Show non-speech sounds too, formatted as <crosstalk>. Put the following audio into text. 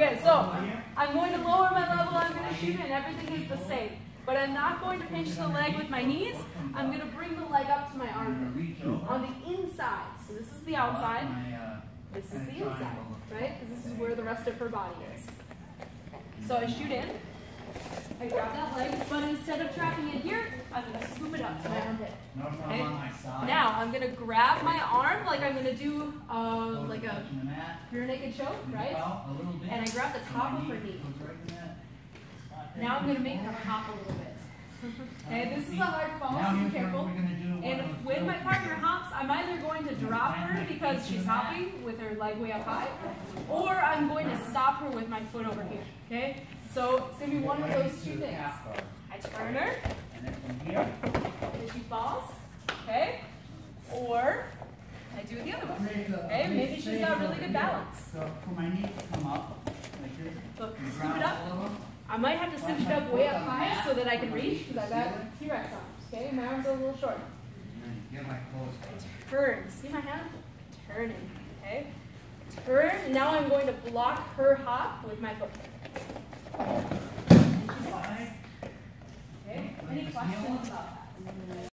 Okay, so I'm going to lower my level, I'm going to shoot in, everything is the same. But I'm not going to pinch the leg with my knees, I'm going to bring the leg up to my armpit. On the inside, so this is the outside, this is the inside, right? This is where the rest of her body is. So I shoot in, I grab that leg, but instead of trapping it here, I'm going to scoop it up to my armpit. Okay? Now I'm going to grab my arm like I'm going to do uh, like a rear naked choke, right? And I grab the top of her knee. Now I'm going to make her hop a little bit. <laughs> Okay, this is a hard fall, so be careful. And when my partner hops, I'm either going to drop her because she's hopping with her leg way up high, or I'm going to stop her with my foot over here. Okay? So it's going to be one of those two things. I turn her, and she falls. Okay? Or I do the other one. Okay? Maybe she's got really good balance. So for my knee to come up, like this. So scoop it up. I might have to cinch it up way up high so that I can reach because I've got T-Rex arms. Okay, my arms are a little short. Get my clothes. Turn. See my hand? Turning. Okay. Turn. Now I'm going to block her hop with my foot. Okay. Any questions about that?